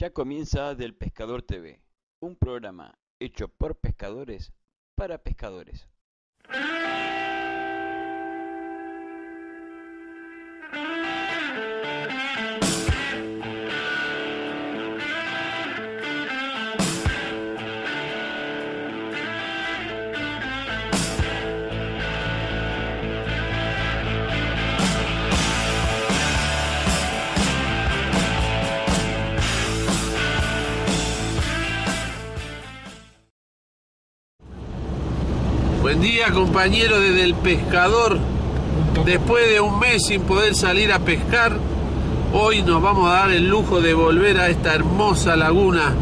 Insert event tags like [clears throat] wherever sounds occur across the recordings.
Ya comienza Del Pescador TV, un programa hecho por pescadores para pescadores. Compañero desde el pescador. Después de un mes sin poder salir a pescar, hoy nos vamos a dar el lujo de volver a esta hermosa laguna.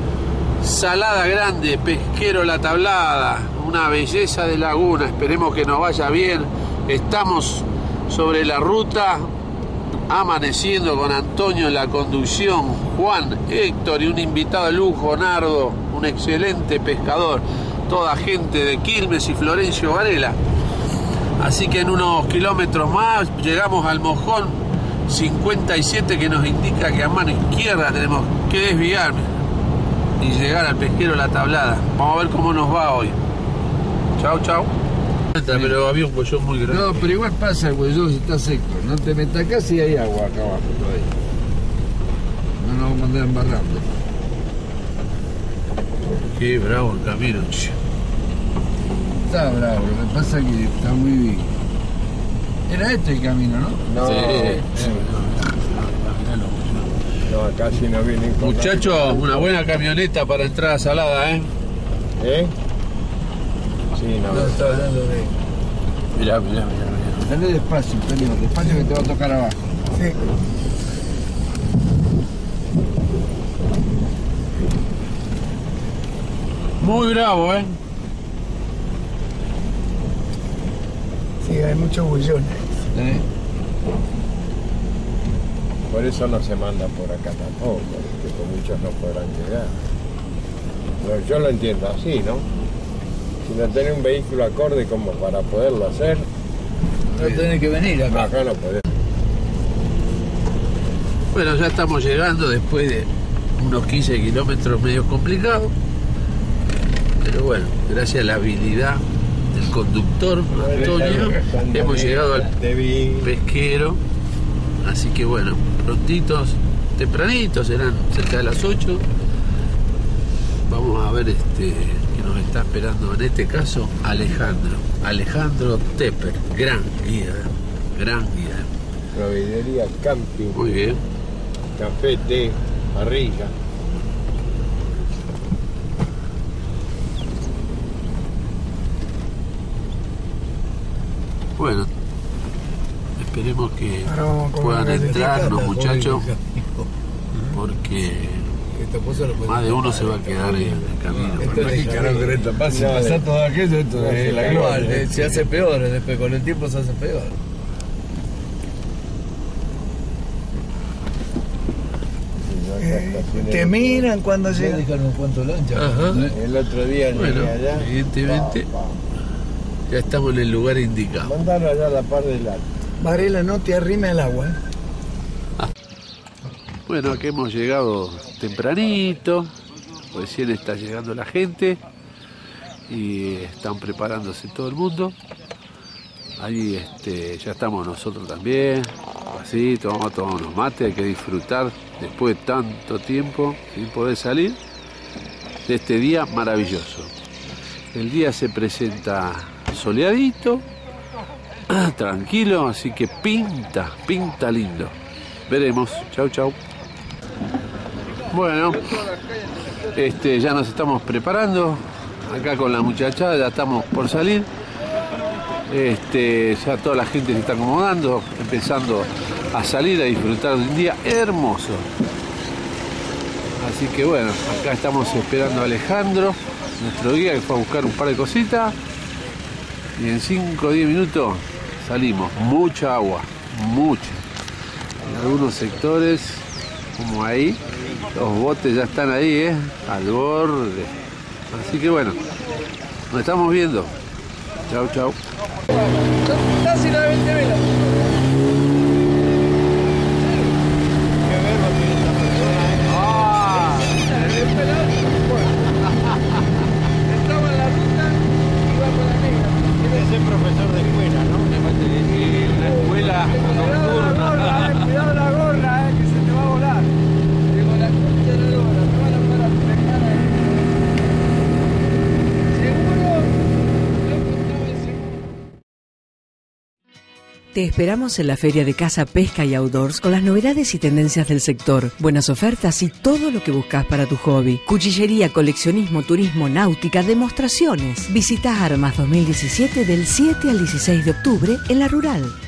Salada Grande, Pesquero La Tablada, una belleza de laguna, esperemos que nos vaya bien. Estamos sobre la ruta, amaneciendo con Antonio en la conducción, Juan, Héctor y un invitado de lujo, Nardo, un excelente pescador toda gente de Quilmes y Florencio Varela. Así que en unos kilómetros más llegamos al mojón 57 que nos indica que a mano izquierda tenemos que desviar y llegar al pesquero La Tablada. Vamos a ver cómo nos va hoy. Chao, chao. Pero había un cuello muy grande. No, pero igual pasa el huellón si está seco. No te metas acá si hay agua acá abajo todavía. No nos vamos a andar embarrando. Qué bravo el camino, che. Está bravo, lo que pasa es que está muy bien. Era este el camino, ¿no? No, no, acá sí no vienen con Muchachos, una buena camioneta para entrar a Salada, ¿eh? ¿Eh? Sí, no. No, está hablando de... Mirá, mirá, mirá. mirá. Dale despacio, Antonio, despacio que te va a tocar abajo. Sí. Muy bravo, ¿eh? Sí, hay muchos bullones. ¿Eh? Por eso no se manda por acá tampoco, porque con muchos no podrán llegar. Pero yo lo entiendo así, ¿no? Si no tenés un vehículo acorde como para poderlo hacer, No tenés que venir acá. acá no podés. Bueno, ya estamos llegando después de unos 15 kilómetros medio complicados. Pero bueno, gracias a la habilidad del conductor, Antonio, hemos llegado al pesquero. Así que bueno, prontitos, tempranitos, serán cerca de las 8. Vamos a ver este que nos está esperando en este caso Alejandro. Alejandro Tepper, gran guía, gran guía. Providería Camping, Muy bien. café, té, parrilla. Bueno, esperemos que puedan entrar los muchachos, porque más de uno se va a quedar en el camino. Esto es que pasa. Si pasa todo aquello, esto es la eh, se hace peor, después con el tiempo se hace peor. Te miran cuando llegan. El otro día Bueno, allá. evidentemente Pa, pa. Ya estamos en el lugar indicado. Mandaron allá a la par del alto. Varela, no te arrime al agua. ¿eh? Bueno, aquí hemos llegado tempranito, recién está llegando la gente y están preparándose todo el mundo. Ahí este, ya estamos nosotros también, así, tomamos a tomar unos mates, hay que disfrutar después de tanto tiempo sin poder salir de este día maravilloso. El día se presenta soleadito, tranquilo, así que pinta, pinta lindo. Veremos, chau chau. Bueno, este, ya nos estamos preparando. Acá con la muchachada ya estamos por salir. Este, ya toda la gente se está acomodando, empezando a salir a disfrutar de un día hermoso. Así que bueno, acá estamos esperando a Alejandro, nuestro guía que fue a buscar un par de cositas. Y en 5 o 10 minutos salimos. Mucha agua, mucha. En algunos sectores, como ahí, los botes ya están ahí, ¿eh? al borde. Así que bueno, nos estamos viendo. Chau, chau. Casi la 20 profesor de escuela, ¿no? Sí, sí, una escuela nocturna. Te esperamos en la Feria de Casa Pesca y Outdoors con las novedades y tendencias del sector, buenas ofertas y todo lo que buscas para tu hobby. Cuchillería, coleccionismo, turismo, náutica, demostraciones. Visita Armas 2017 del 7 al 16 de octubre en la Rural.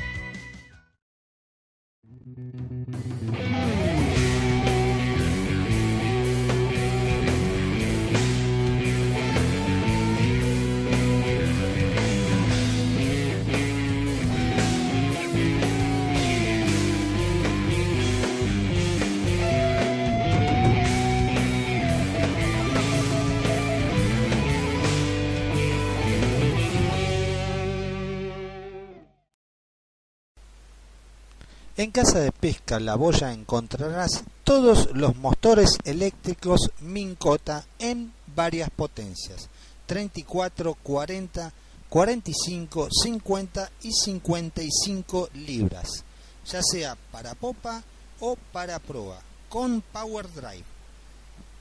En Casa de Pesca La Boya encontrarás todos los motores eléctricos Mincota en varias potencias, 34, 40, 45, 50 y 55 libras, ya sea para popa o para proa, con Power Drive.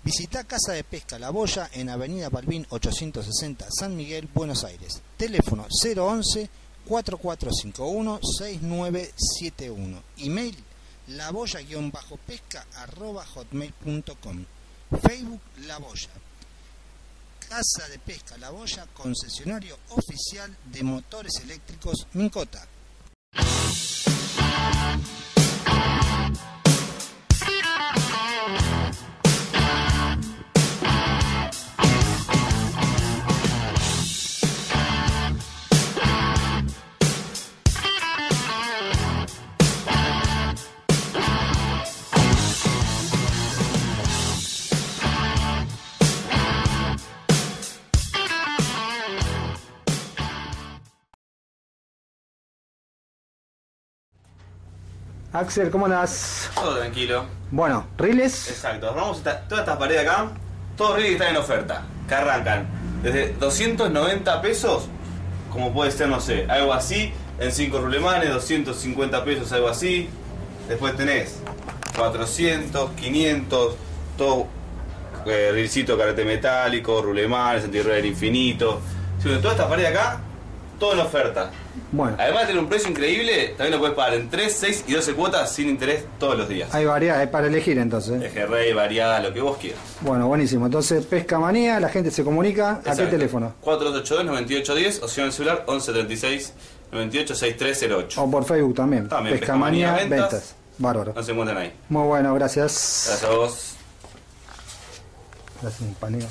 Visita Casa de Pesca La Boya en Avenida Balbín 860 San Miguel, Buenos Aires. Teléfono 011 4451-6971. Email laboya-pesca arroba hotmail.com. Facebook La Boya. Casa de Pesca La Boya, concesionario oficial de motores eléctricos Mincota. Axel, ¿cómo andás? Todo tranquilo. Bueno, ¿riles? Exacto. Vamos esta- todas estas paredes acá, todos reels que están en oferta, que arrancan desde 290 pesos, como puede ser, no sé, algo así, en 5 rulemanes, 250 pesos, algo así. Después tenés 400, 500, todo eh, rilcito carete metálico, rulemanes, antirrueda infinito. Sí, bueno, toda esta pared acá, todo en oferta. Bueno, Además de tener un precio increíble, también lo puedes pagar en 3, 6 y 12 cuotas sin interés todos los días. hay variedades para elegir entonces. Ejerrey, variada, lo que vos quieras. Bueno, buenísimo. Entonces, Pesca Manía, la gente se comunica. ¿A qué Exacto. teléfono? 4282-9810, opción el celular 1136 986308. O por Facebook también. También, Pesca Pesca Manía Manía, Ventas. Ventas. Bárbaro. No se encuentran ahí. Muy bueno, gracias. Gracias a vos. Gracias, paneo.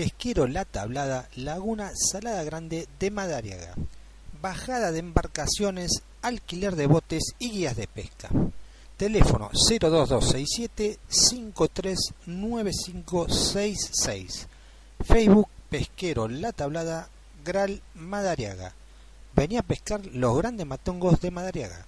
Pesquero La Tablada, Laguna Salada Grande de Madariaga. Bajada de embarcaciones, alquiler de botes y guías de pesca. Teléfono 02267 539566. Facebook Pesquero La Tablada Gral Madariaga. Venía a pescar los grandes matongos de Madariaga.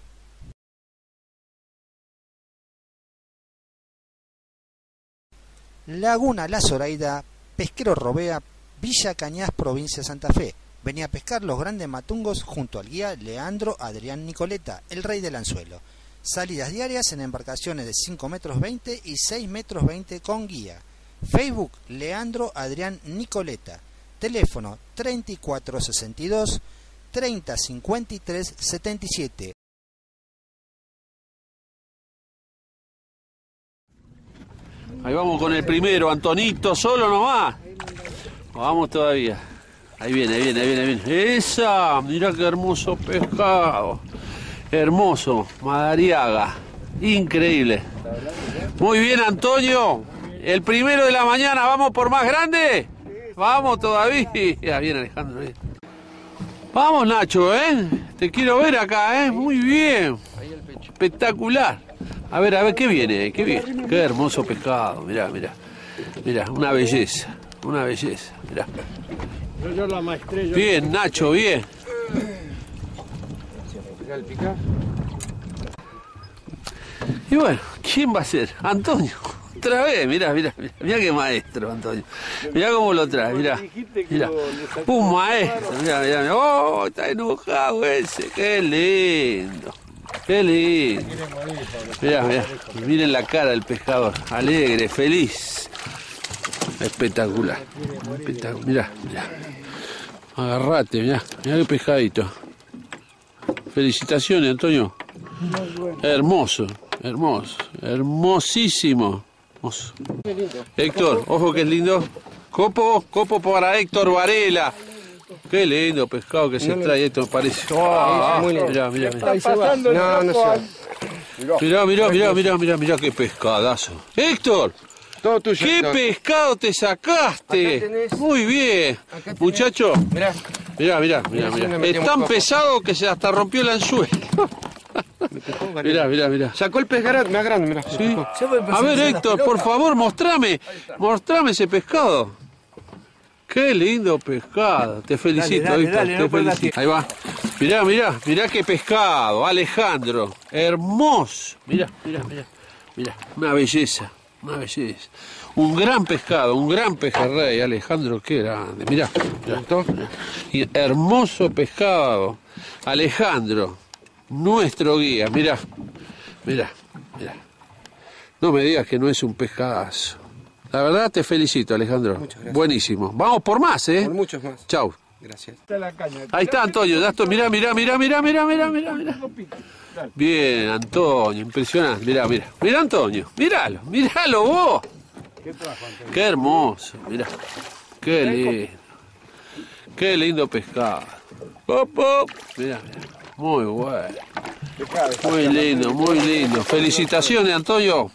Laguna La Zoraida, Pesquero Robea, Villa Cañas, provincia de Santa Fe. Venía a pescar los grandes matungos junto al guía Leandro Adrián Nicoleta, el rey del anzuelo. Salidas diarias en embarcaciones de 5 metros 20 y 6 metros 20 con guía. Facebook Leandro Adrián Nicoleta. Teléfono 3462 3053 77. Ahí vamos con el primero, Antonito, solo nomás. Vamos todavía. Ahí viene, ahí viene, ahí viene, ahí viene. Esa, mira qué hermoso pescado. Hermoso, Madariaga. Increíble. Muy bien, Antonio. El primero de la mañana, ¿vamos por más grande? Vamos todavía. Bien, Alejandro. Vamos, Nacho, ¿eh? Te quiero ver acá, ¿eh? Muy bien. Espectacular. A ver, a ver, ¿qué viene? ¿Qué viene? Qué hermoso pescado. Mirá, mirá. Mirá, una belleza. Una belleza. Mirá. Yo la maestré, yo Bien, Nacho, bien. Y bueno, ¿quién va a ser? Antonio. Otra vez, mirá, mirá, mirá, mirá qué maestro, Antonio. Mirá cómo lo trae, mirá. Mirá. Un maestro, mirá, mirá, mirá. Oh, está enojado ese, qué lindo. Qué lindo. Mirá, mirá. Miren la cara del pescador. Alegre, feliz. Espectacular. Espectacular. Mirá, mirá. Agarrate, mirá. Mirá qué pescadito. Felicitaciones, Antonio. Hermoso, hermoso, hermosísimo. Hermoso. Héctor, ojo que es lindo. Copo, copo para Héctor Varela. Qué lindo pescado que se trae esto, parece. Oh, mirá, mirá, mirá. No, no sé. Mirá, mirá, mirá, mirá, mirá, mirá qué pescadazo. Héctor, Todo tuyo. qué Héctor. pescado te sacaste. Acá tenés. Muy bien. tenés. Muchacho, Mirá, mirá, mirá, mirá, Mirá, me Es tan pesado que se hasta rompió el anzuelo. Mirá, mirá, mirá. sacó el pez grande, más grande, mirá. Sí. A ver, Héctor, por favor, mostrame. Mostrame ese pescado. Qué lindo pescado. Te felicito, dale, te no felicito. Ahí va. Mirá, mirá, mirá qué pescado. Alejandro. Hermoso. Mirá, mirá, mirá. Mirá, una belleza. Una belleza. Un gran pescado, un gran pejerrey, Alejandro, qué grande. Mirá, mirá. Y hermoso pescado. Alejandro, nuestro guía. Mirá, mirá, mirá. No me digas que no es un pescadazo. La verdad te felicito, Alejandro. gracias. Buenísimo. Vamos por más, ¿eh? Por muchos más. Chau. Gracias. Ahí está Antonio, ya estoy, mirá, mirá, mirá, mirá, mirá, mirá, mirá, mirá. Bien, Antonio, impresionante, mirá, mirá. Mirá Antonio, míralo, míralo vos. Qué hermoso, mirá. Qué lindo. Qué lindo pescado. Pop, pop. Mirá, mirá. Muy bueno. Muy lindo, muy lindo. Felicitaciones, Antonio.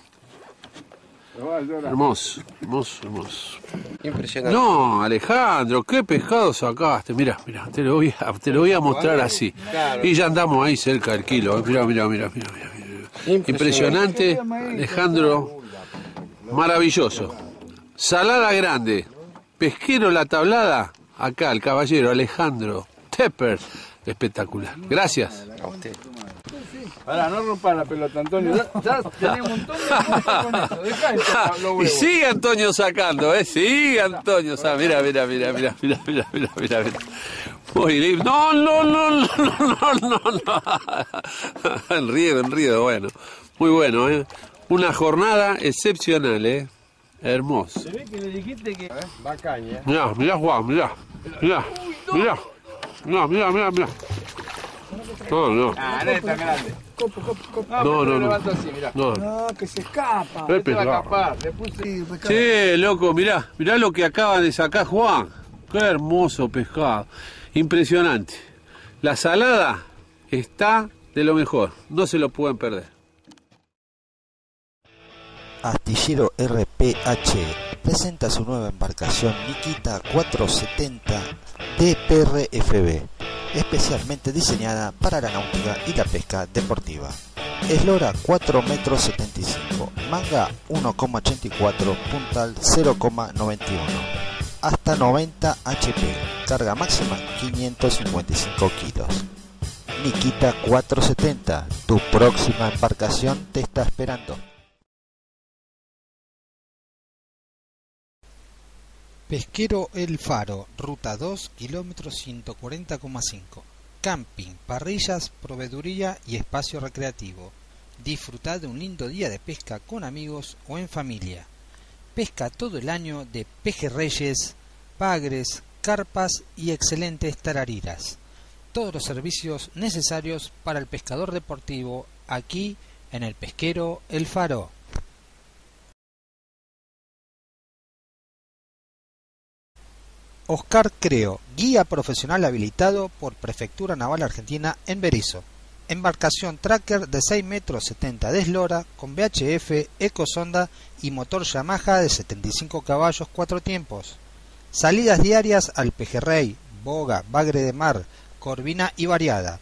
Hermoso, hermoso, hermoso. Impresionante. No, Alejandro, qué pescado sacaste. Mira, mira, te lo voy a, te lo voy a mostrar así. Y ya andamos ahí cerca del kilo. Mira, mira, mira, mira, mira. Impresionante, Alejandro. Maravilloso. Salada grande. Pesquero la tablada. Acá, el caballero Alejandro Tepper. Espectacular. Gracias. A usted. Pará, no rompas la pelota, Antonio. Ya, ya tenés un montón de con eso. Dejá de tocar los [laughs] Y sigue Antonio sacando, ¿eh? Sigue Antonio sacando. Mira, mira, mira, mira, mira, mira, mira, mira, mira. Muy lindo. No, no, no, no, no, no, no. Enriedo, enriedo, bueno. Muy bueno, ¿eh? Una jornada excepcional, ¿eh? Hermoso. Se ve que le dijiste que... Va caña. Mirá, mirá, Juan, mirá. Mirá, mirá. Mirá, mirá, mirá, mirá. No, no. Ah, no es tan grande. Copo, copo, copo. No, no, no. levanto así, mirá. No. No, que se escapa. Qué Te va a escapar. Le puse... Che, loco, mirá, mirá lo que acaba de sacar Juan. Qué hermoso pescado. Impresionante. La salada está de lo mejor. No se lo pueden perder. Astillero RPH presenta su nueva embarcación Nikita 470 DPRFB, especialmente diseñada para la náutica y la pesca deportiva. Eslora 4 metros 75, manga 1,84, puntal 0,91, hasta 90 HP, carga máxima 555 kilos. Nikita 470, tu próxima embarcación te está esperando. Pesquero El Faro, ruta 2, kilómetro 140,5. Camping, parrillas, proveeduría y espacio recreativo. Disfruta de un lindo día de pesca con amigos o en familia. Pesca todo el año de pejerreyes, pagres, carpas y excelentes tarariras. Todos los servicios necesarios para el pescador deportivo aquí en el Pesquero El Faro. Oscar Creo, guía profesional habilitado por Prefectura Naval Argentina en Berizo. Embarcación tracker de 6 metros 70 de eslora con VHF, ecosonda y motor Yamaha de 75 caballos 4 tiempos. Salidas diarias al Pejerrey, Boga, Bagre de Mar, Corvina y Variada.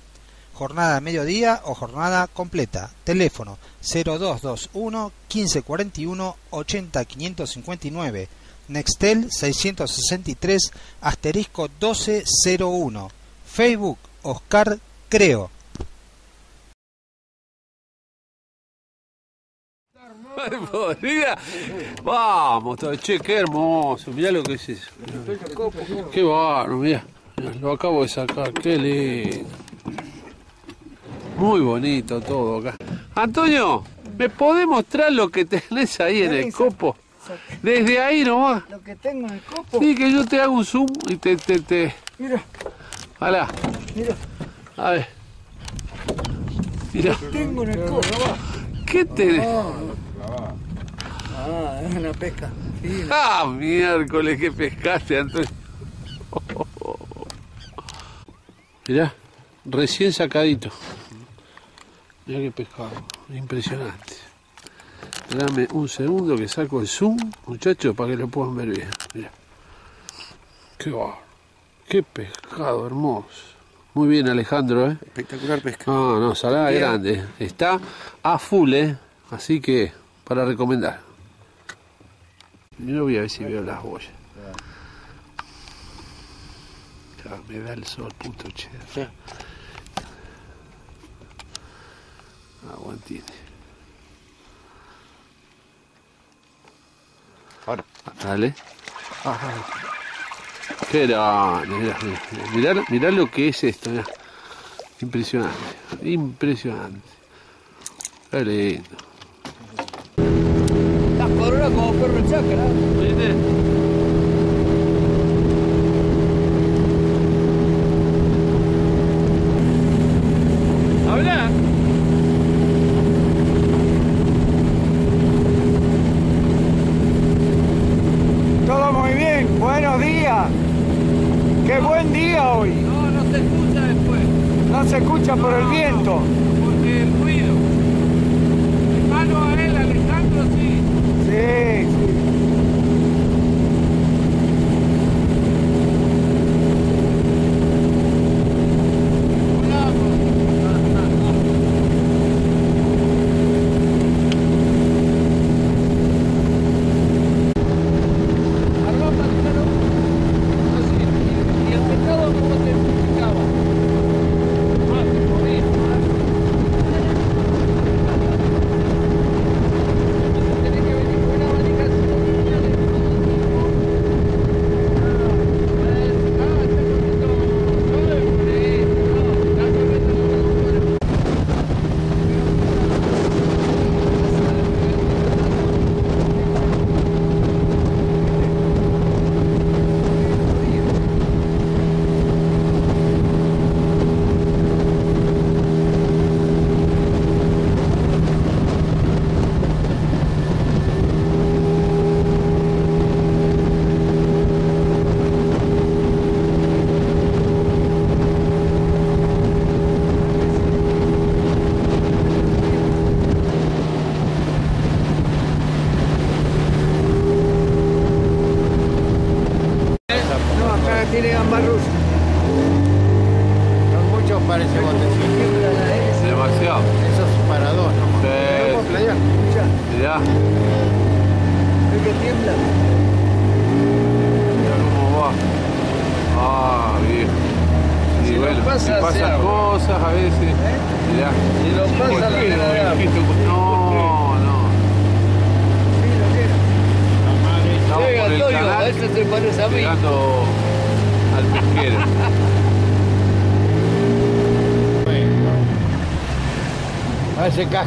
Jornada mediodía o jornada completa. Teléfono 0221 1541 80 559. Nextel 663 asterisco 1201. Facebook Oscar Creo. podrida. Vamos, todo. che, qué hermoso. Mirá lo que es eso. Qué mirá. Mirá, Lo acabo de sacar, qué lindo. Muy bonito todo acá. Antonio, ¿me podés mostrar lo que tenés ahí en el copo? Desde ahí nomás. Lo que tengo en el copo. Sí, que yo te hago un zoom y te... te, te... Mira, Alá. mira. A ver. Mira. Tengo en el copo. ¿Qué tenés? Ah, es una pesca. Ah, miércoles, que pescaste, Antonio. Mirá, recién sacadito. Mirá qué pescado, impresionante. Dame un segundo que saco el zoom, muchachos, para que lo puedan ver bien. Mirá. Qué bárbaro. Qué pescado hermoso. Muy bien, Alejandro, ¿eh? Espectacular pesca. Ah, no, salada grande. Está a full, ¿eh? Así que, para recomendar. Yo voy a ver si veo las boyas. Ya, me da el sol, puto che. Aguantine. Ahora. Dale. Qué grande, mirá, mirá, mirá, mirá lo que es esto, mirá. Impresionante, impresionante. Qué lindo. Estás coronado como perro en chacra. ¿Viste?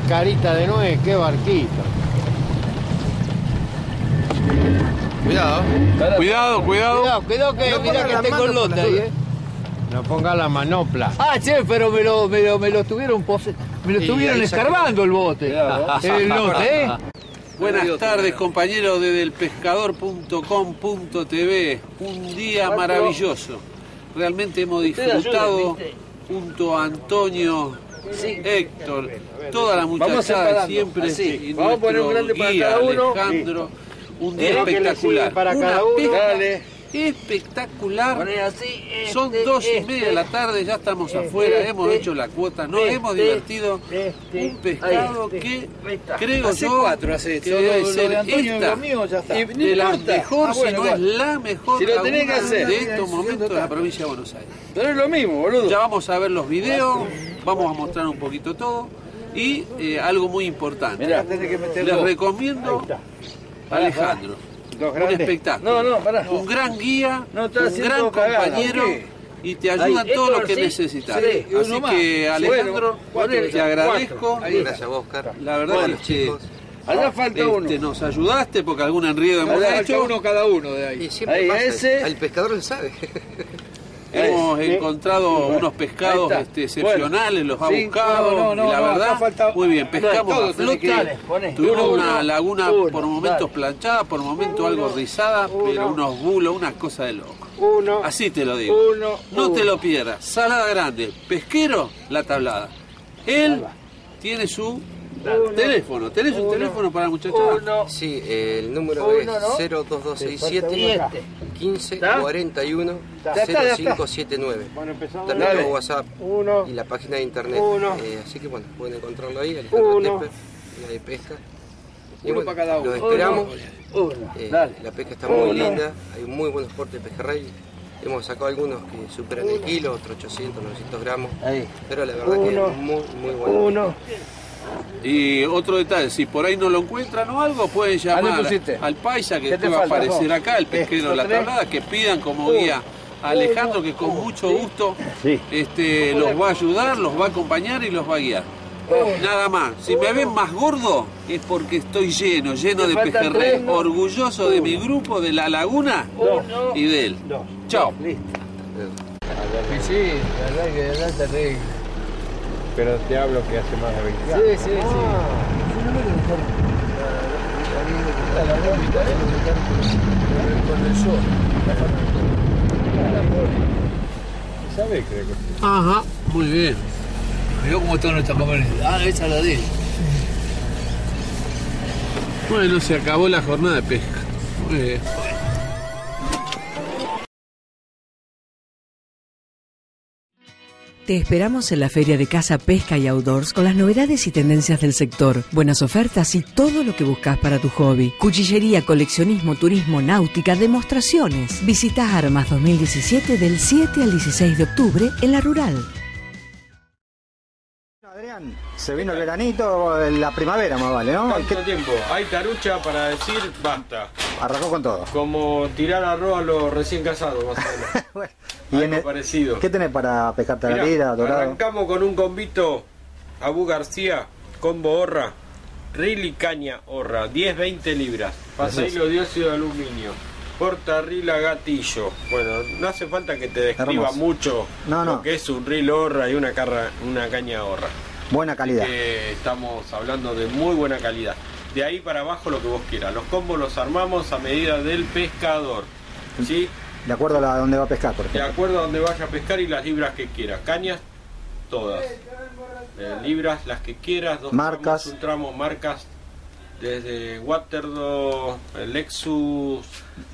Cascarita de nuez, qué barquito. Cuidado. Cuidado, cuidado. Cuidado, cuidado que No ponga que la tengo el ahí, eh. No ponga la manopla. Ah, che, pero me lo, me lo, me lo estuvieron pose- me lo estuvieron escarbando el bote. El lote, ¿eh? [laughs] Buenas tardes, compañeros de delpescador.com.tv. Un día maravilloso. Realmente hemos disfrutado junto a Antonio, Héctor, toda la muchachada siempre. así. Vamos a poner un grande para guía, cada uno. Alejandro. Un día le espectacular. para cada uno. Dale. Espectacular. Así, este, Son dos y este, media de la tarde, ya estamos este, afuera, hemos hecho la cuota, nos este, hemos divertido. este, un pescado que creo Hace yo cuatro, hace que debe ser esta lo mío, ya está. de Y no la importa. mejor, Ah, si no es la mejor Si lo tenés que hacer. de estos momentos de la provincia de Buenos Aires. Pero es lo mismo, boludo. Ya vamos a ver los videos, vamos a mostrar un poquito todo. Y eh, algo muy importante, Mirá, les recomiendo Alejandro, Dos un espectáculo, No, no, pará. un gran guía, No, un gran compañero y te ayuda Ahí, en todo lo que sí, necesitas. sí, Así más. que Alejandro, Bueno, cuatro, te agradezco. cuatro. Está. Gracias, Oscar. La verdad Bueno, que chicos. Allá falta este, uno. nos ayudaste porque algún enredo hemos hecho. uno cada uno de ahí. Y siempre Ahí, pasa, ese. El pescador lo sabe. [laughs] Hemos Ahí. encontrado unos pescados este, excepcionales, los ha Sí, buscado no, no, y la no, verdad, falta- muy bien, pescamos todo a flote, tuvimos una laguna uno, por momentos dale. planchada, por momentos algo rizada, pero unos bulos, una cosa de loco. Uno. Así te lo digo. Uno, no te lo pierdas. Salada grande, pesquero, la tablada. Él tiene su teléfono. ¿Tenés un teléfono para? Uno. Sí, el número Uno, es ¿no? 02267 15 ¿Está? 41 Ya está, ya está. 0579. Bueno, empezamos. También tengo WhatsApp Uno. y la página de internet. Uno. Eh, así que bueno, pueden encontrarlo ahí, Alejandro la de pesca. Y Uno bueno, para cada uno. Los esperamos. Uno. Eh, Dale. la pesca está muy linda, hay muy buenos portes de pejerrey. Hemos sacado algunos que superan el kilo, otros 800, 900 gramos. Ahí. Pero la verdad Uno. que es muy, muy bueno. Y otro detalle, si por ahí no lo encuentran o algo, pueden llamar pusiste? al paisa que ¿Qué te va a aparecer acá, el pesquero de la tablada, que pidan como guía a Alejandro que con mucho gusto Sí. este, los va a ayudar, los va a acompañar y los va a guiar. Nada más, si me ven más gordo es porque estoy lleno, lleno de pejerrey, tres, ¿no? orgulloso de mi grupo, de la laguna y de él. Chao. Listo. Sí, sí, la verdad que es terrible. Pero te hablo que hace más de 20 años. Sí, sí, sí. Con el sol. ¿Sabe? Creo que sí. Ajá, muy bien. Mirá cómo está nuestra camioneta. Ah, esa es la de él. Bueno, se acabó la jornada de pesca. Muy bien. Te esperamos en la Feria de Casa Pesca y Outdoors con las novedades y tendencias del sector, buenas ofertas y todo lo que buscas para tu hobby. Cuchillería, coleccionismo, turismo, náutica, demostraciones. Visita Armas 2017 del 7 al 16 de octubre en la Rural. Se vino el veranito, la primavera más vale, ¿no? ¿Cuánto ¿Qué- tiempo? Hay tarucha para decir basta. Arrancó con todo. Como tirar arroz a los recién casados, más o menos. [laughs] Bueno, y Algo en el- parecido. ¿Qué tenés para pescar tararira, dorado? Arrancamos con un combito Abu García, combo horra, y caña horra, 10-20 libras, pasailo de dióxido de aluminio, portarrila gatillo. Bueno, no hace falta que te describa Hermoso. mucho No, no. lo que es un reel horra y una, carra, una caña horra. Buena calidad. estamos hablando de muy buena calidad. De ahí para abajo lo que vos quieras. Los combos los armamos a medida del pescador. ¿Sí? De acuerdo a dónde va a pescar, por De ejemplo. acuerdo a donde vaya a pescar y las libras que quieras. Cañas, todas. Eh, libras, las que quieras. Dos Marcas. tramos, un tramo, marcas. Desde Waterdo, el Lexus,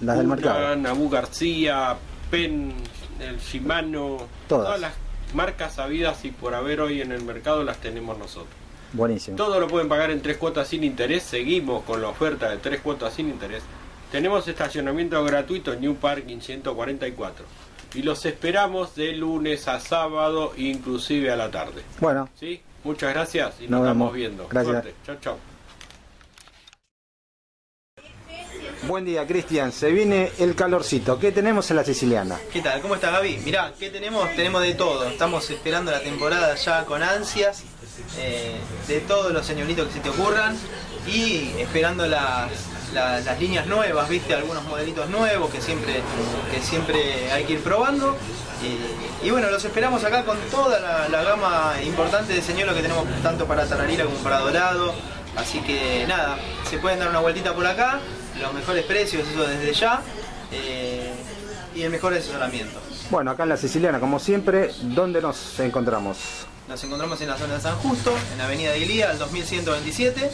Las del mercado. Uran, Abu García, Pen, el Shimano. Todas. las marcas sabidas y por haber hoy en el mercado las tenemos nosotros. Buenísimo. Todo lo pueden pagar en tres cuotas sin interés. Seguimos con la oferta de tres cuotas sin interés. Tenemos estacionamiento gratuito en New Parking 144. Y los esperamos de lunes a sábado, inclusive a la tarde. Bueno, ¿Sí? Muchas gracias y nos, Nos estamos viendo. Gracias. Chao, chao. Buen día, Cristian. Se viene el calorcito. ¿Qué tenemos en la siciliana? ¿Qué tal? ¿Cómo está Gaby? Mirá, ¿qué tenemos? Tenemos de todo. Estamos esperando la temporada ya con ansias. eh, de todos los señoritos que se te ocurran. Y esperando las, las- líneas nuevas, ¿viste? Algunos modelitos nuevos que siempre, que siempre hay que ir probando. Y, bueno, los esperamos acá con toda la, la gama importante de señuelos que tenemos tanto para tararira como para dorado. Así que nada, se pueden dar una vueltita por acá. Los mejores precios, eso desde ya. eh, y el mejor asesoramiento. Bueno, acá en la siciliana, como siempre, ¿dónde nos encontramos? Nos encontramos en la zona de San Justo, en la avenida de Ilía, al 2127.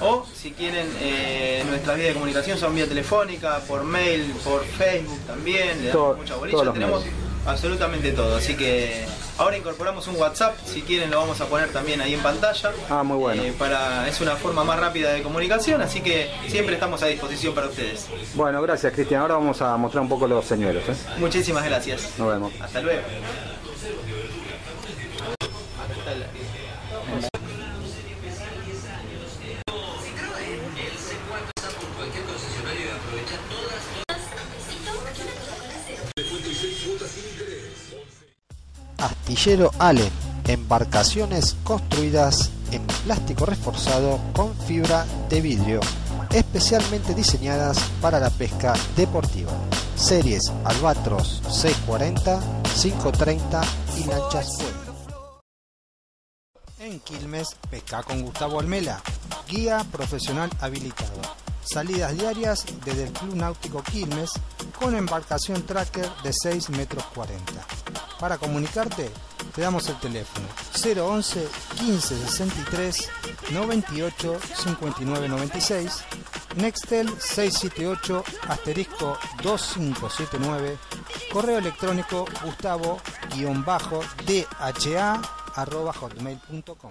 O si quieren, eh, nuestras vías de comunicación son vía telefónica, por mail, por Facebook también. Le damos Todo- mucha bolilla, tenemos medios. absolutamente todo. Así que ahora incorporamos un WhatsApp, si quieren lo vamos a poner también ahí en pantalla. Ah, muy bueno. Eh, para, es una forma más rápida de comunicación, así que siempre estamos a disposición para ustedes. Bueno, gracias, Cristian. Ahora vamos a mostrar un poco los señuelos. ¿eh? Muchísimas gracias. Nos vemos. Hasta luego. Astillero Allen, embarcaciones construidas en plástico reforzado con fibra de vidrio, especialmente diseñadas para la pesca deportiva. Series Albatros 640, 530 y lanchas Pueblo. En Quilmes, pesca con Gustavo Almela, guía profesional habilitado. Salidas diarias desde el Club Náutico Quilmes con embarcación tracker de 6 metros 40. Para comunicarte, te damos el teléfono 011 15 63 98 59 96, Nextel 678 asterisco 2579, correo electrónico gustavo-dha arroba hotmail.com.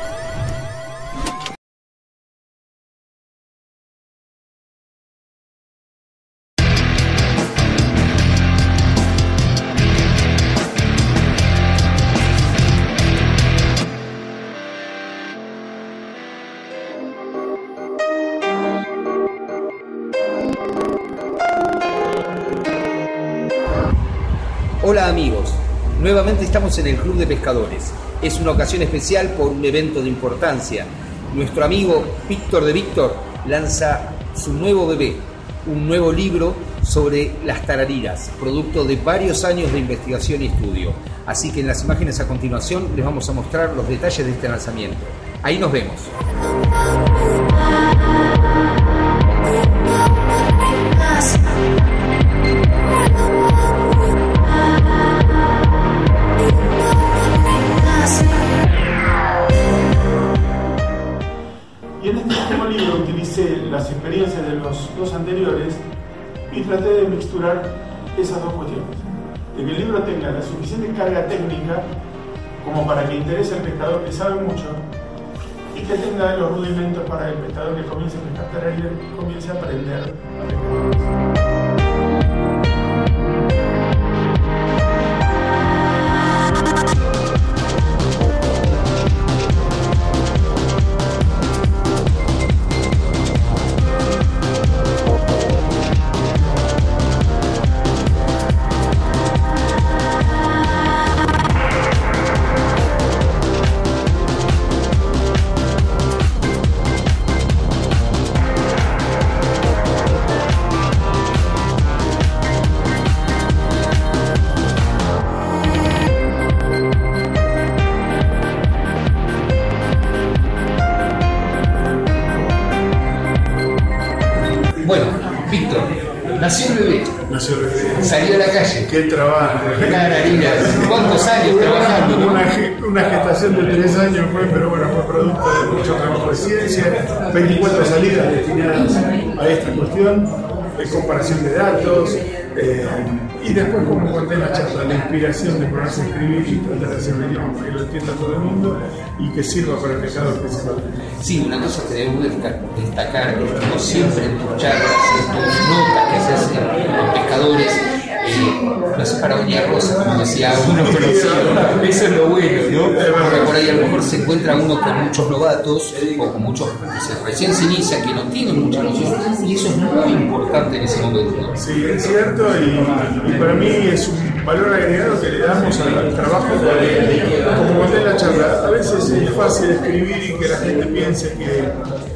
estamos en el Club de Pescadores. Es una ocasión especial por un evento de importancia. Nuestro amigo Víctor de Víctor lanza su nuevo bebé, un nuevo libro sobre las tarariras, producto de varios años de investigación y estudio. Así que en las imágenes a continuación les vamos a mostrar los detalles de este lanzamiento. Ahí nos vemos. Libro utilicé las experiencias de los dos anteriores y traté de mixturar esas dos cuestiones. De que el libro tenga la suficiente carga técnica como para que interese al pescador que sabe mucho y que tenga los rudimentos para el pescador que comience a pescar y comience a aprender a pescar. Qué trabajo. ¿Cuántos años trabajando? Una, una gestación de tres años fue, pero bueno, fue producto de mucho trabajo de ciencia, 24 salidas destinadas a esta cuestión, de comparación de datos, eh, y después, como conté en la charla, la inspiración de ponerse a escribir y tratar de hacer un idioma que lo entienda todo el mundo y que sirva para el pescador principalmente. Sí, una cosa que debemos destacar, no siempre en tus charlas, en tus notas que se hacen los pescadores, no es para Doña Rosa, como decía uno conocido. Eso es lo bueno, ¿no? Porque por ahí a lo mejor se encuentra uno con muchos novatos o con muchos que recién se inicia, que no tienen mucha noción, y eso es muy importante en ese momento. Sí, es cierto, y, para mí es un valor agregado que le damos al, trabajo, como conté en la charla, a veces es fácil escribir y que la gente piense que,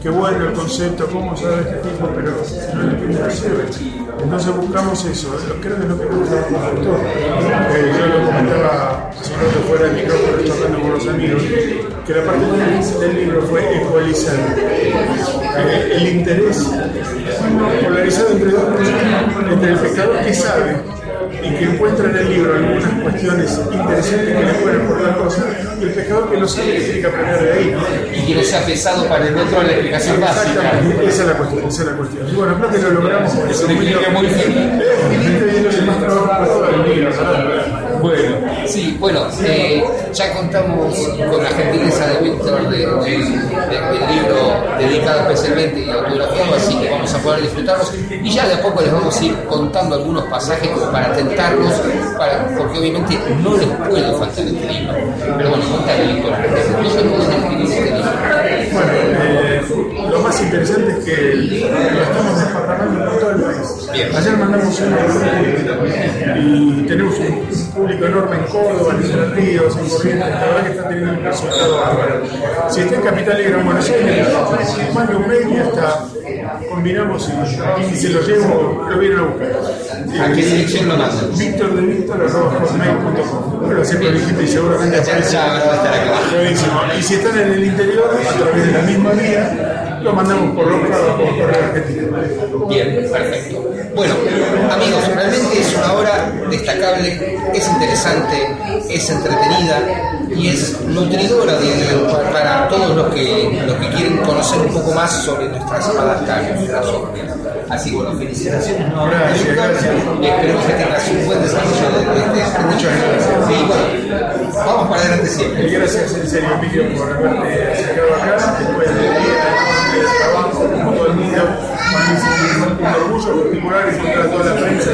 que bueno el concepto, cómo sabe este tipo, pero no le sirve. Entonces buscamos eso, creo que es lo que da como autor. Eh, yo lo comentaba hace un rato fuera del micrófono, charlando con los amigos, que la parte del libro fue ecualizar eh, el interés polarizado entre dos personas, entre el pescador que sabe y que encuentra en el libro algunas cuestiones interesantes que le pueden aportar cosas, y el pescador que no sabe que tiene que aprender de ahí. Y que no sea pesado para el otro la explicación básica. Exactamente, esa es la cuestión, esa es la cuestión. Y bueno, creo que lo logramos Es eso. un equilibrio muy finito. Es finito y es el más trabajo para todo el libro, ¿verdad? Bueno, sí, bueno, eh, ya contamos con la gentileza de Víctor de- de- de- del libro dedicado especialmente y autografiado, así que vamos a poder disfrutarlos y ya de a poco les vamos a ir contando algunos pasajes como para tentarlos, para, porque obviamente no les puede faltar este libro. Pero bueno, contale Víctor, ¿dónde pueden escribir este libro? Bueno, eh, lo más interesante es que lo estamos desparramando por todo el país. Ayer mandamos una y tenemos un público enorme en Córdoba, en Entre Ríos, en Corrientes, la verdad que está teniendo un resultado bárbaro. Si está en Capital y Gran Buenos Aires, más de un hasta combinamos y, se lo llevo, lo vienen a buscar. ¿A qué dirección lo mandan? Víctor de Víctor, arroba. Lo siempre dijiste y seguramente aparece. Y si están en el interior, a través de la misma vía, lo mandamos por o por. Bien, perfecto. Bueno, amigos, realmente es una obra destacable, es interesante, es entretenida y es nutridora para todos los que, los que quieren conocer un poco más sobre nuestras amadas obras. Así que bueno, felicitaciones nuevamente. Y esperemos que tengas un buen desarrollo de, este. Muchas gracias. Y bueno, vamos para adelante siempre. Y gracias en serio, Emilio, por haberte sacado acá trabajo, todo el mundo. Orgullo particular encontrar toda la prensa.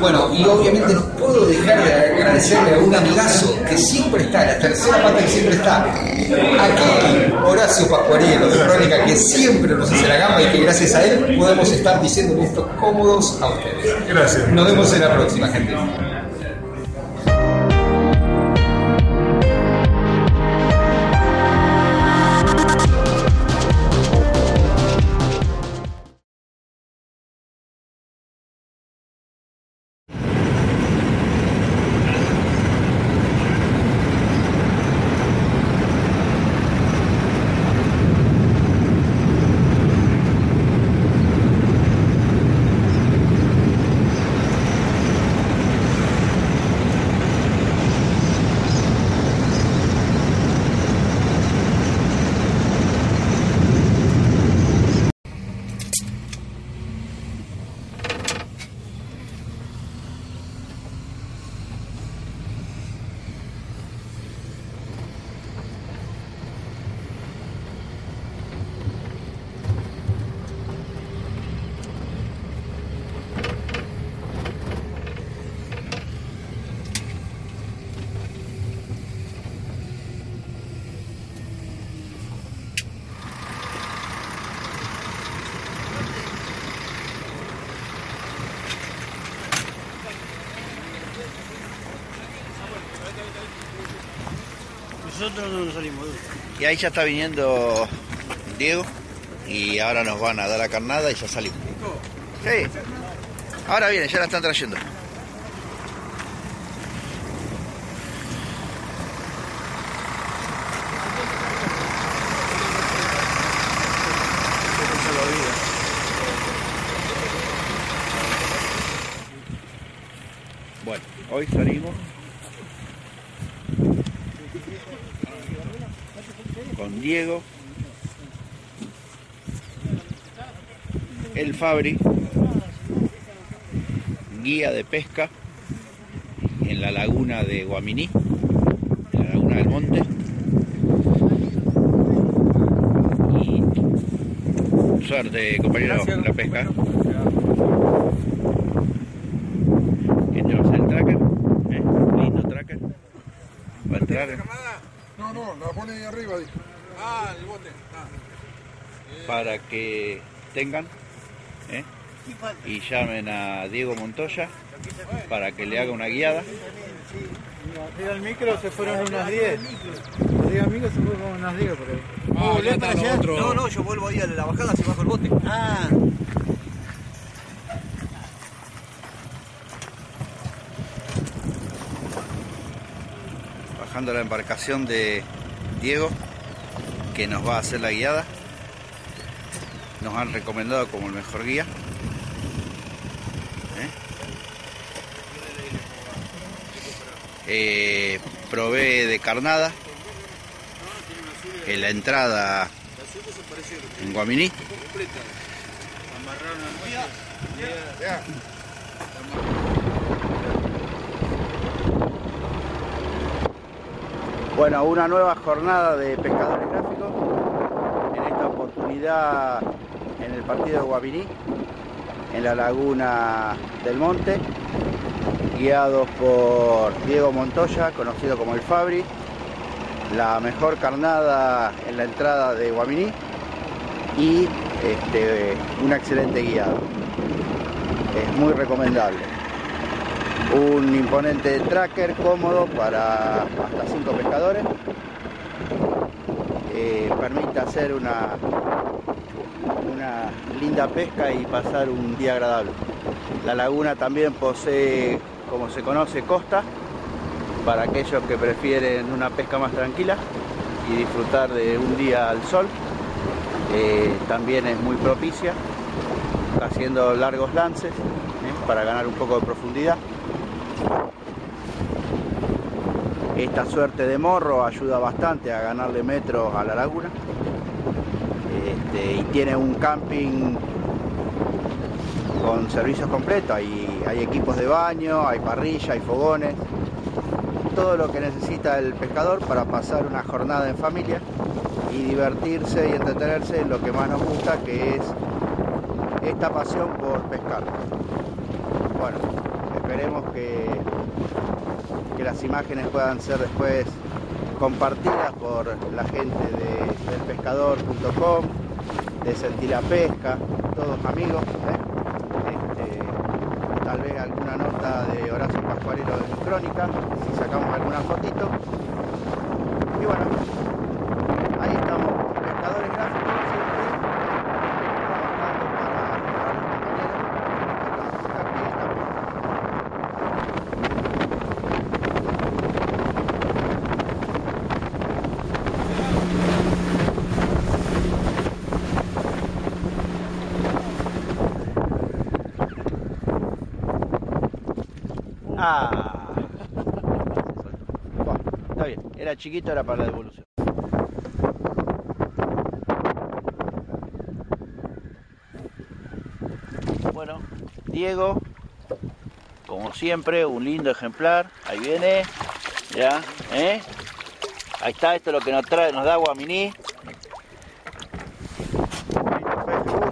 Bueno, y obviamente no puedo dejar de agradecerle a un amigazo que siempre está, la tercera pata que siempre está, aquel Horacio Pascuarielo de Crónica que siempre nos hace la gamba y que gracias a él podemos estar diciendo esto cómodos a ustedes. Gracias. Nos vemos en la próxima, gente. Nosotros no salimos. Y ahí ya está viniendo Diego y ahora nos van a dar la carnada y ya salimos. Sí. Ahora viene, ya la están trayendo. Bueno, hoy salimos con Diego, el Fabri, guía de pesca en la laguna de Guaminí, en la laguna del Monte. Y suerte, compañero, en la pesca. ¿Qué te va a hacer el tracker? ¿Eh? Lindo tracker. Va a entrar. ¿eh? No, no, la pone ahí arriba. dijo. Ah, el bote. para que tengan ¿eh? y llamen a Diego Montoya para que le haga una guiada. Arriba del micro se fueron unas 10. Arriba del micro se fueron unas 10 por ahí. Ah, ya está lo otro. No, no, yo vuelvo ahí a la bajada si bajo el bote. Ah. Bajando la embarcación de Diego que nos va a hacer la guiada. Nos han recomendado como el mejor guía. ¿Eh? Eh, provee de carnada en la entrada en Guaminí. Bueno, una nueva jornada de pescadores gráficos. En esta oportunidad en el partido de Guaminí, en la laguna del Monte, guiados por Diego Montoya, conocido como el Fabri. La mejor carnada en la entrada de Guaminí. y este, un excelente guiado. Es muy recomendable. Un imponente tracker cómodo para hasta 5 pescadores. Permite hacer una, una linda pesca y pasar un día agradable. La laguna también posee, como se conoce, costa, para aquellos que prefieren una pesca más tranquila y disfrutar de un día al sol. Eh, también es muy propicia, haciendo largos lances ¿eh? para ganar un poco de profundidad. Esta suerte de morro ayuda bastante a ganarle metros a la laguna. Este, y tiene un camping con servicios completos. Hay, hay equipos de baño, hay parrilla, hay fogones. Todo lo que necesita el pescador para pasar una jornada en familia y divertirse y entretenerse en lo que más nos gusta, que es esta pasión por pescar. Bueno, esperemos que, que las imágenes puedan ser después compartidas por la gente de, del pescador.com, de Sentir la Pesca, todos amigos. ¿eh? Este, tal vez alguna nota de Horacio Pascualero de mi crónica, si sacamos alguna fotito. Y bueno, ahí estamos, pescadores gráficos siempre trabajando para, para los compañeros que están aquí también. Ah. Bueno, está bien. Era chiquito, era para la devolución. Bueno, Diego, como siempre, un lindo ejemplar. Ahí viene. Ya, ¿eh? Ahí está, esto es lo que nos trae, nos da Guaminí.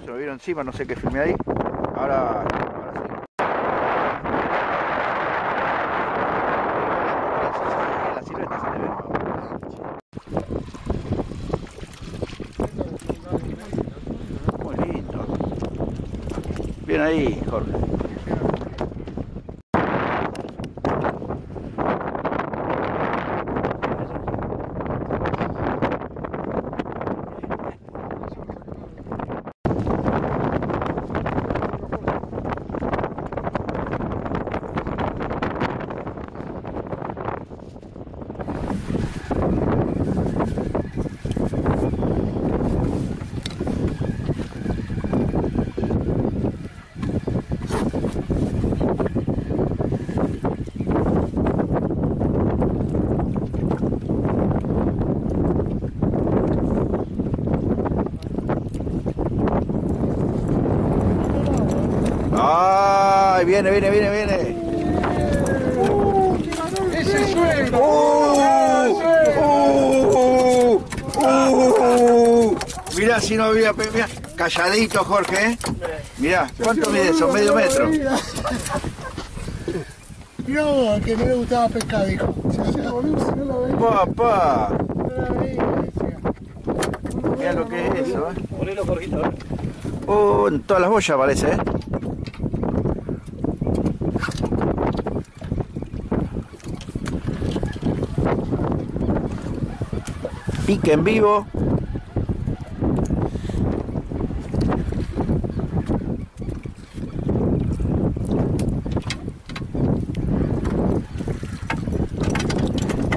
Se me vieron encima, no sé qué filmé ahí. Ahora, ahora sí. La silueta se te ve. Muy lindo. Bien ahí, Jorge. ¡Ay! Viene, viene, viene, viene. ¡Ese suena! ¡Uh! ¡Uh! Mirá si no había... Mirá, calladito Jorge, ¿eh? Mirá, ¿cuánto mide eso? ¿Medio metro? Mirá vos, que no le gustaba pescar, dijo. ¡Papá! Mirá lo que es eso, ¿eh? Ponelo, Jorgito. Oh, en todas las boyas parece, ¿eh? Pique en vivo.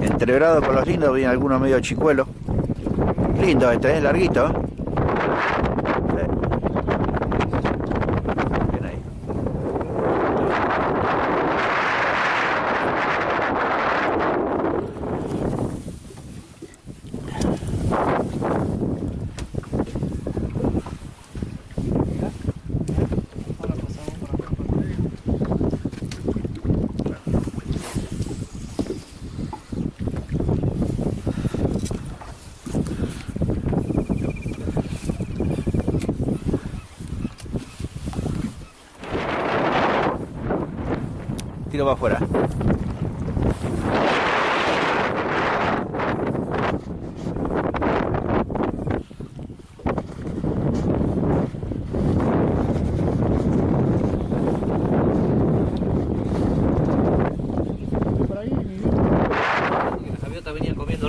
Entreverado con los lindos, viene alguno medio chicuelo. Lindo este, ¿eh? Larguito. ¿eh? Bien ahí. Tiro para afuera.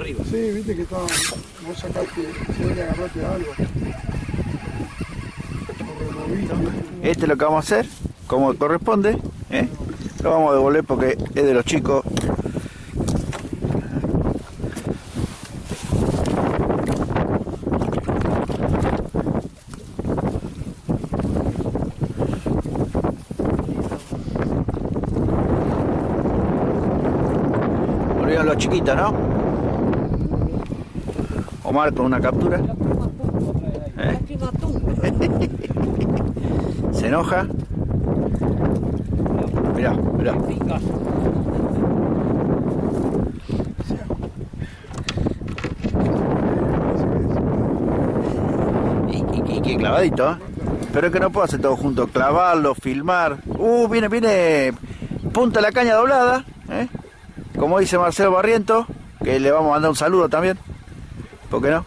arriba. Sí, viste que estaba. Vos sacaste, si agarraste algo. Este es lo que vamos a hacer, como corresponde. ¿eh? Lo vamos a devolver porque es de los chicos. Volvieron los chiquitos, ¿no? Con una captura. ¿Eh? [laughs] Se enoja. Mirá, mirá. Y, y- y qué clavadito, ¿eh? Pero es que no puedo hacer todo junto. Clavarlo, filmar. Uh, viene, viene. Punta la caña doblada, ¿eh? Como dice Marcelo Barriento, que le vamos a mandar un saludo también. ¿Por qué no?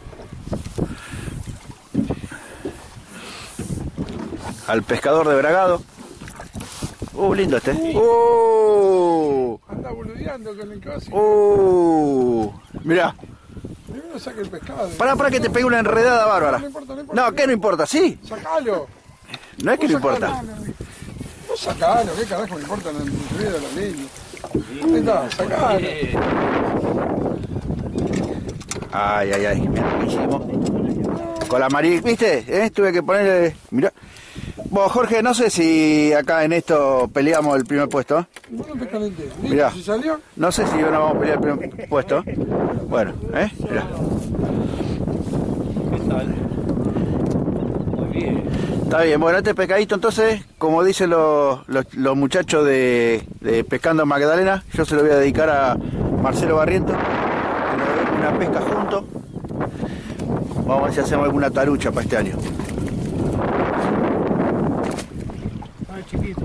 Al pescador de Bragado. Uh, lindo este. Uh, Anda boludeando con el coso. uh. Mirá. Primero saca el pescado. Pará, pará que te pegue una enredada bárbara. No importa, no importa. No, ¿qué no importa? Sí. Sacalo. No es que no importa. Vos sacalo, ¿qué carajo me importa la enredada de la leña? Ahí está, sacalo. Ay, ay, ay. Que hicimos. Con la María, ¿viste? ¿Eh? Tuve que ponerle. Mirá. Vos, Jorge, no sé si acá en esto peleamos el primer puesto. ¿eh? Vos no te calentés. ¿Viste Mirá. si salió? No sé si no vamos a pelear el primer puesto. Bueno, ¿eh? Mirá. Está bien, bueno, este pescadito entonces, como dicen los, los, los muchachos de, de Pescando en Magdalena, yo se lo voy a dedicar a Marcelo Barriento, una pesca juntos. Vamos a ver si hacemos alguna tarucha para este año. Ah, chiquito,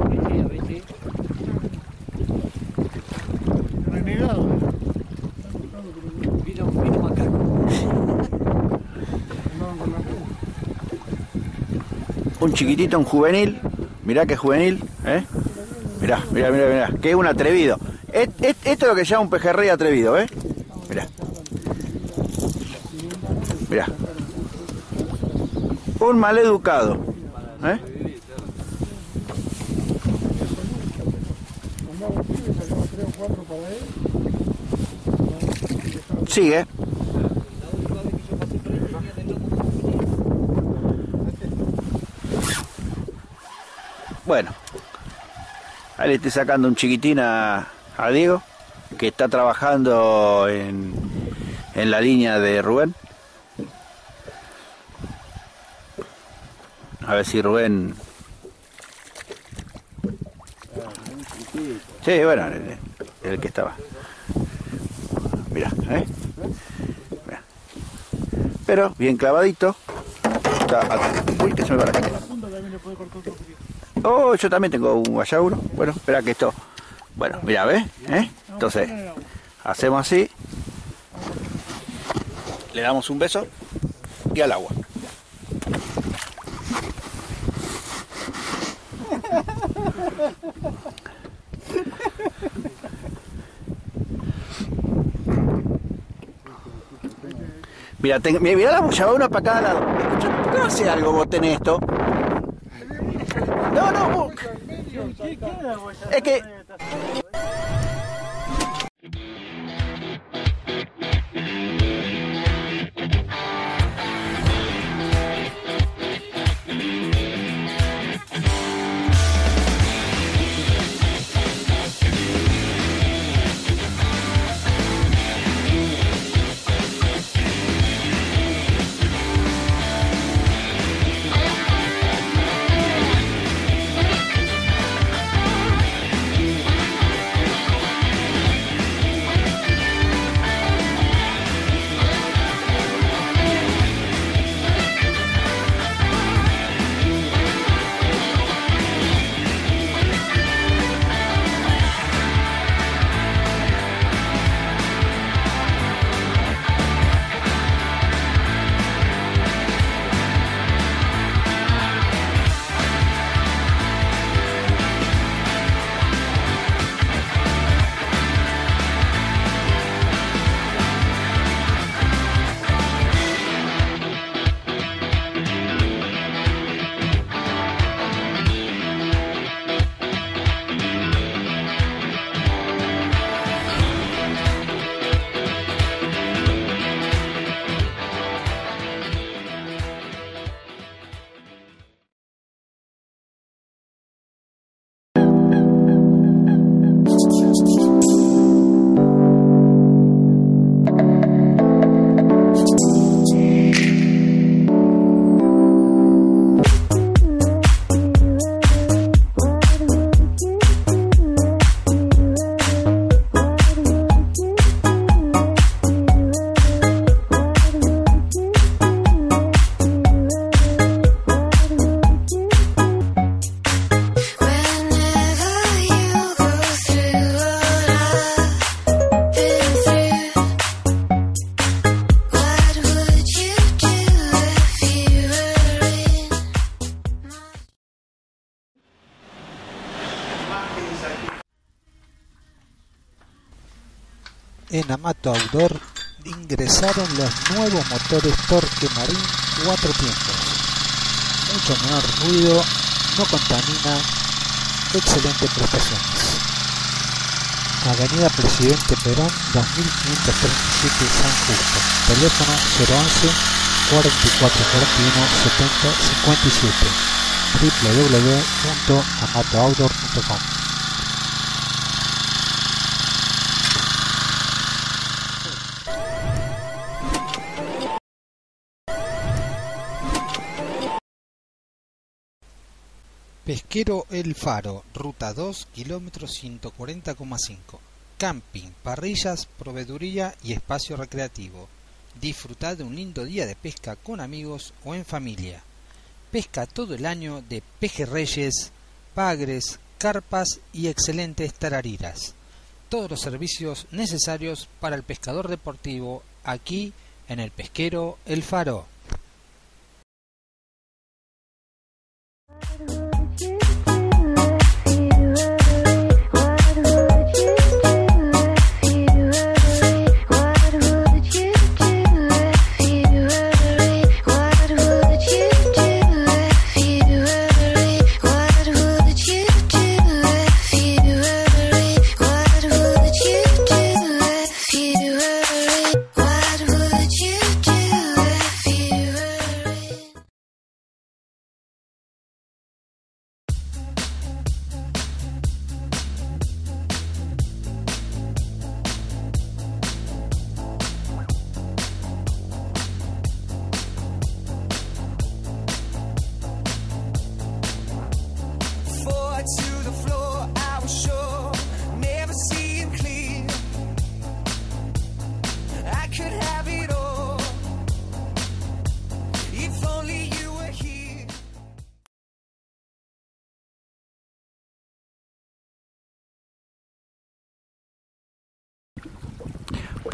Renegado. Vino, vino macaco. Un chiquitito, un juvenil, mirá que juvenil, ¿eh? Mirá, mirá, mirá, mirá, que es un atrevido. Esto es lo que se llama un pejerrey atrevido, ¿eh? Mirá. Mirá. Un maleducado. ¿eh? Mandaba un pibe, sacaba tres o cuatro para él. Sigue. Bueno, ahí le estoy sacando un chiquitín a, a Diego, que está trabajando en, en la línea de Rubén. A ver si Rubén... Sí, bueno, el, el que estaba. Mira, ¿eh? Mira. Pero bien clavadito. Está. Oh, yo también tengo un guayauro. Bueno, espera que esto. Bueno, mira, ¿ves? ¿Eh? Entonces, hacemos así. Le damos un beso y al agua. Mira, ten- mira, la boya, una para cada lado. Escucha, ¿por qué no hace algo vos tenés esto? No, no, vos- Es que. En Amato Outdoor ingresaron los nuevos motores Torque Marín 4 tiempos. Mucho menor ruido, no contamina, excelentes prestaciones. Avenida Presidente Perón 2537 San Justo. Teléfono 011 4441 70 57 www.amatooutdoor.com Pesquero El Faro, ruta 2, kilómetro 140,5. Camping, parrillas, proveeduría y espacio recreativo. Disfruta de un lindo día de pesca con amigos o en familia. Pesca todo el año de pejerreyes, pagres, carpas y excelentes tarariras. Todos los servicios necesarios para el pescador deportivo aquí en el pesquero El Faro.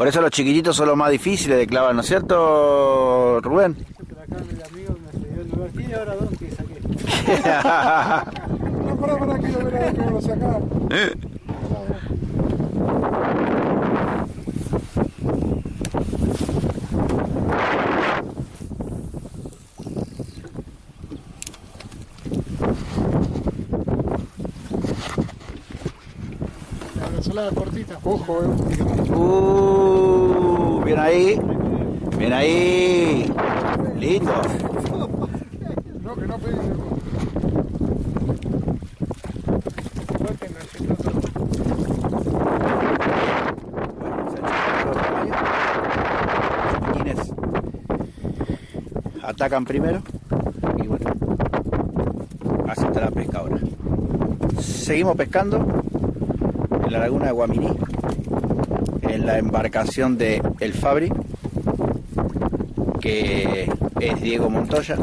Por eso los chiquititos son los más difíciles de clavar, ¿no es cierto, Rubén? ¿Tiene ahora dos [laughs] que saqué? No, pará, pará, quiero ver a ver cómo lo sacaba. [laughs] Ojo, eh. Uh, bien ahí, bien ahí. Lindo. No, que no atacan primero y bueno, así está la pesca ahora. Seguimos pescando en la laguna de Guaminí, la embarcación de El Fabri, que es Diego Montoya.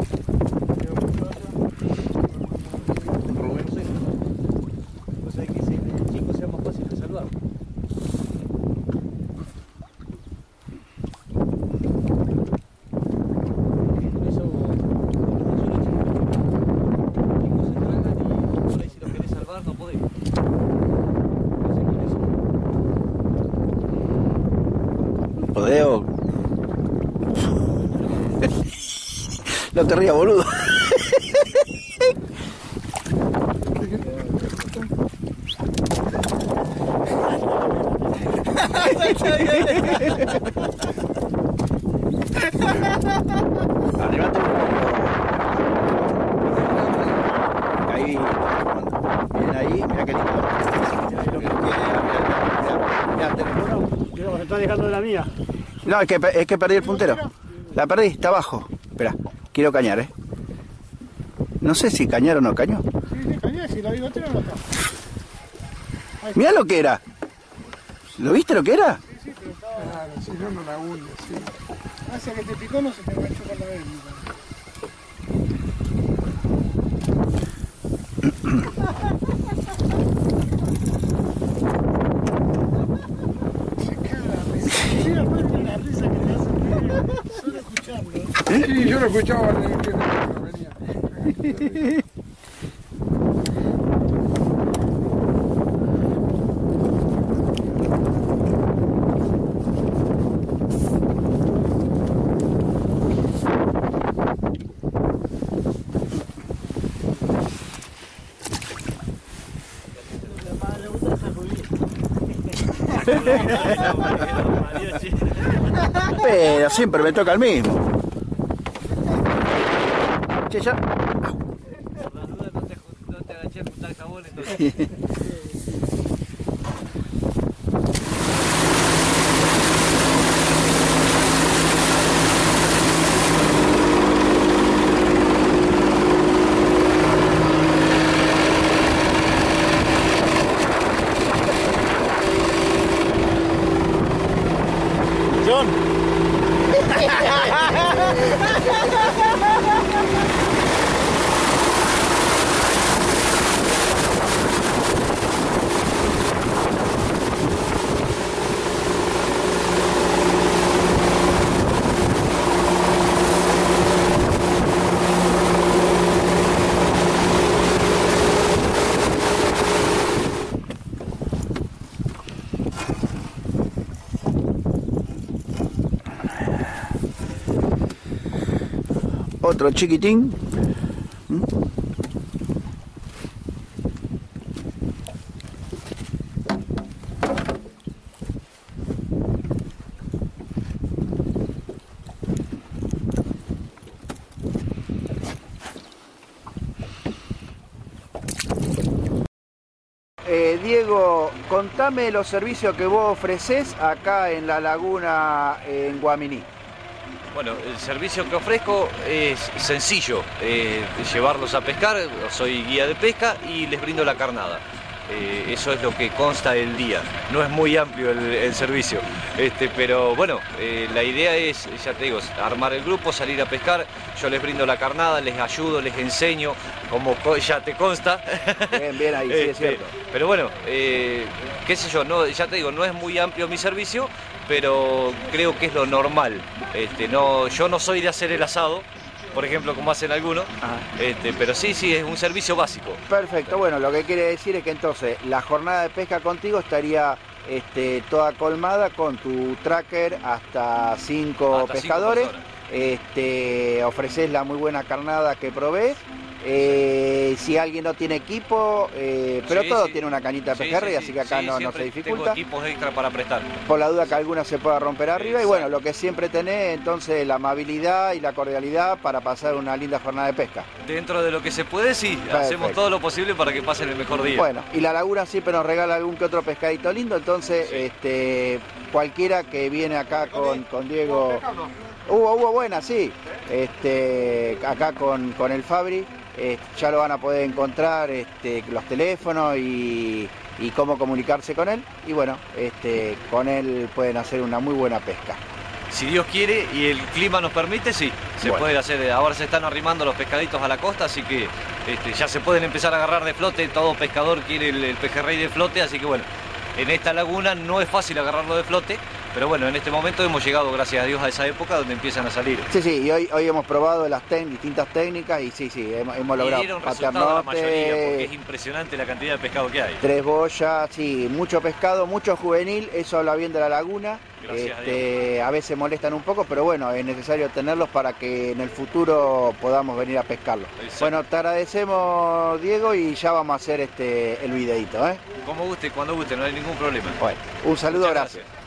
Cosa que si el chico sea más fácil de salvar. Por eso, chicos se tragan y por ahí si los querés salvar no podés. Podeo. No te rías, boludo. Arribate Ahí, bien ahí, mira qué lindo. Mira, Mira, está dejando de la mía. No, es que, es que perdí el puntero. La perdí, está abajo. Espera, quiero cañar, ¿eh? No sé si cañar o no cañó. Sí, sí, cañé, si la bigotera no está. Mira lo que era. ¿Lo viste lo que era? Sí, sí, pero estaba. Claro, si no, no la hunde, sí. Hace que te picó, no se te enganchó con la venda. Sí, [clears throat] Sí, yo lo escuchaba. Venía. Pero siempre me toca el mismo. Che, ya. John. Otro chiquitín. Eh, Diego, contame los servicios que vos ofreces acá en la laguna en Guaminí. Bueno, el servicio que ofrezco es sencillo, eh, llevarlos a pescar, soy guía de pesca y les brindo la carnada. Eh, eso es lo que consta del día. No es muy amplio el, el servicio, este, pero bueno, eh, la idea es, ya te digo, armar el grupo, salir a pescar, yo les brindo la carnada, les ayudo, les enseño, como co- ya te consta. Bien, bien ahí, sí, es Este, cierto. Pero bueno, eh, qué sé yo, no, ya te digo, no es muy amplio mi servicio, pero creo que es lo normal. Este, no, yo no soy de hacer el asado, por ejemplo, como hacen algunos, este, pero sí, sí, es un servicio básico. Perfecto, bueno, lo que quiere decir es que entonces la jornada de pesca contigo estaría este, toda colmada con tu tracker hasta cinco Hasta cinco pescadores. este, ofreces la muy buena carnada que probés. Eh, si alguien no tiene equipo, eh, pero Sí, todo sí. tiene una canita de Sí, pescar sí, y sí. así que acá Sí, no, se dificulta. Tengo equipos extra para prestar. Por la duda que alguna se pueda romper arriba y bueno, lo que siempre tenés entonces la amabilidad y la cordialidad para pasar una linda jornada de pesca. Dentro de lo que se puede, sí, Perfecto. hacemos todo lo posible para que pasen el mejor día. Bueno, y la laguna siempre nos regala algún que otro pescadito lindo, entonces este, cualquiera que viene acá con, con Diego... Hubo, hubo buena, sí. Este, acá con, con el Fabri, eh, ya lo van a poder encontrar este, los teléfonos y, y cómo comunicarse con él. Y bueno, este, con él pueden hacer una muy buena pesca. Si Dios quiere y el clima nos permite, sí, se Bueno. puede hacer. Ahora se están arrimando los pescaditos a la costa, así que este, ya se pueden empezar a agarrar de flote. Todo pescador quiere el, el pejerrey de flote, así que bueno, en esta laguna no es fácil agarrarlo de flote, pero bueno, en este momento hemos llegado, gracias a Dios, a esa época donde empiezan a salir. Sí, sí, y hoy, hoy hemos probado las distintas técnicas y sí, sí, hemos, hemos Y logrado resultado la mayoría, paternote, porque es impresionante la cantidad de pescado que hay. Tres boyas, sí, mucho pescado, mucho juvenil, eso habla bien de la laguna. Gracias a Este, a veces molestan un poco, pero bueno, es necesario tenerlos para que en el futuro podamos venir a pescarlos. Bueno, te agradecemos, Diego, y ya vamos a hacer este el videito, ¿eh? Como guste, cuando guste, no hay ningún problema. Bueno, un saludo, gracias.